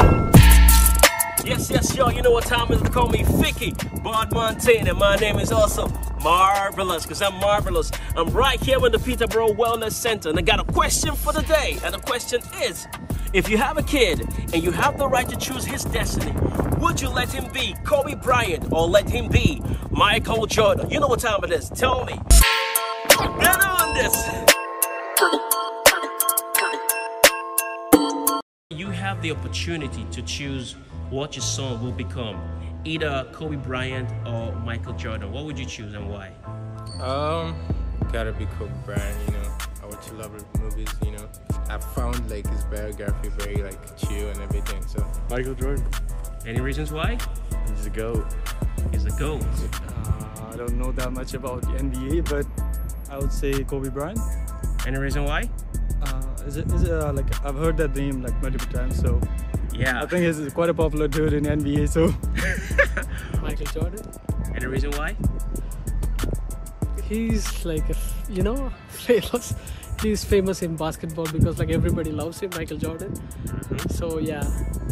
Yes, yes, y'all. You know what time is? Call me Fikky Bard Montana. My name is also Marvelous because I'm marvelous. I'm right here in the Peterborough Wellness Center and I got a question for the day. And the question is if you have a kid and you have the right to choose his destiny, would you let him be Kobe Bryant or let him be Michael Jordan? You know what time it is. Tell me. You have the opportunity to choose what your son will become, either Kobe Bryant or Michael Jordan. What would you choose and why? Um, gotta be Kobe Bryant. You know, I watch a lot of movies. You know, I found like his biography very like chill and everything. So Michael Jordan. Any reasons why? He's a GOAT. He's a GOAT. Uh, I don't know that much about the NBA, but I would say Kobe Bryant. Any reason why? Is it, is it uh, like I've heard that name like multiple times, so Yeah. I think he's quite a popular dude in NBA. So Michael Jordan. Any reason why? He's like, a f- you know, famous. He's famous in basketball because like everybody loves him, Michael Jordan. Mhm. So yeah,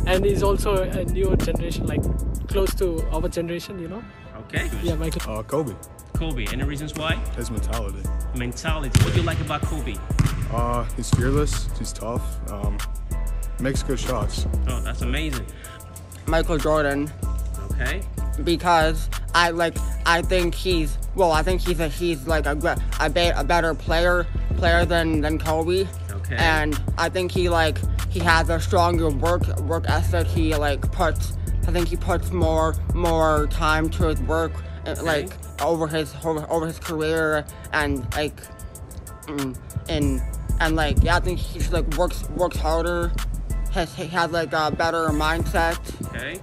and he's also a newer generation, like close to our generation, you know. Okay. Yeah, Michael. Uh, Kobe, Kobe. Any reasons why? his mentality. Mentality. What do you like about Kobe? Uh, he's fearless. He's tough. Um, makes good shots. Oh, that's amazing. Michael Jordan Okay. because I like I think he's well I think he's a he's like a gre- a, be, a better player player than than Kobe Okay. and I think he like he has a stronger work work ethic he like puts I think he puts more more time to his work uh, like over his over, over his career and like mm, and and like yeah I think he like works works harder has has like a better mindset Okay.